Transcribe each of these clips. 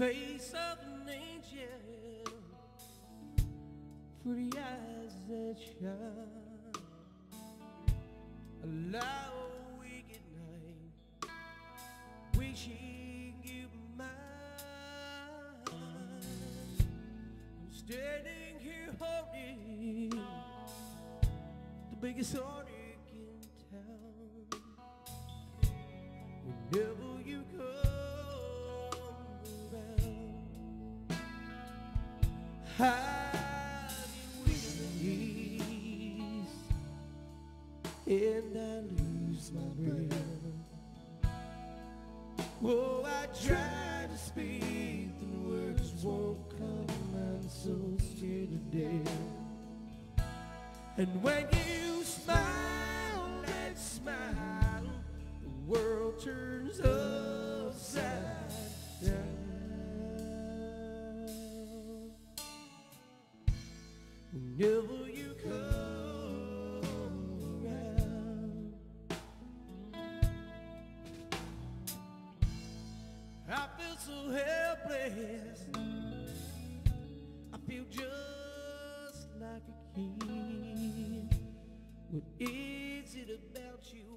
face of an angel, pretty eyes that shine. A wicked night, wishing you mine. I'm standing here holding the biggest heartache in town. Whenever you hiding ease, and I lose my breath. Oh, I try to speak, the words won't come. I'm so scared to death. And when you Whenever you come around, I feel so helpless. I feel just like a kid. What is it about you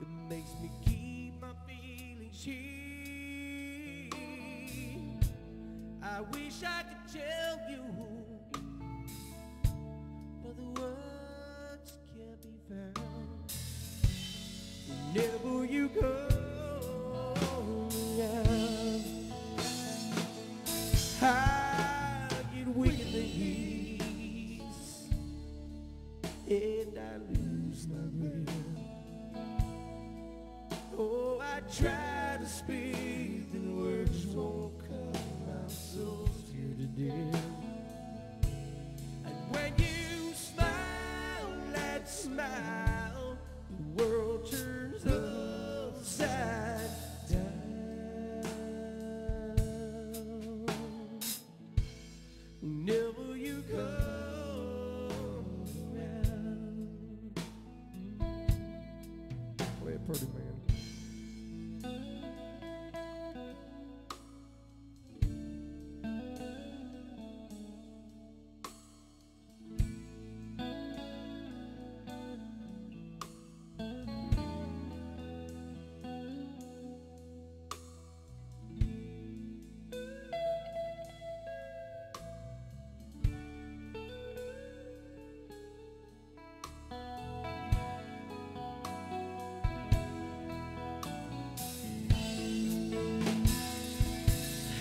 that makes me keep my feelings here? I wish I could tell you, Whenever you come around, I get weak in the knees and I lose my breath. Oh, I try to speak, the words won't It pretty, man.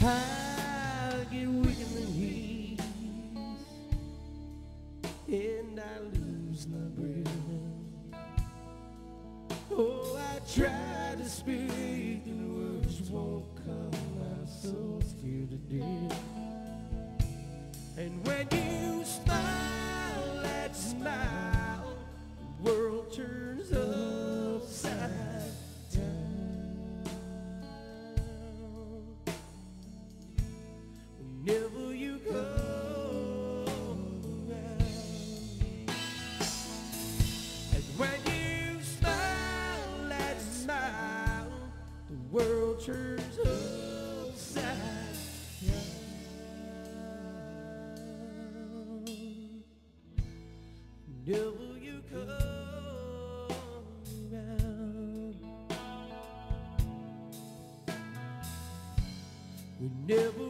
I get weak in the knees and I lose my breath. Oh, I try to speak and words won't come. I'm so scared to death. And when you smile, turns upside down. Whenever you come around. Whenever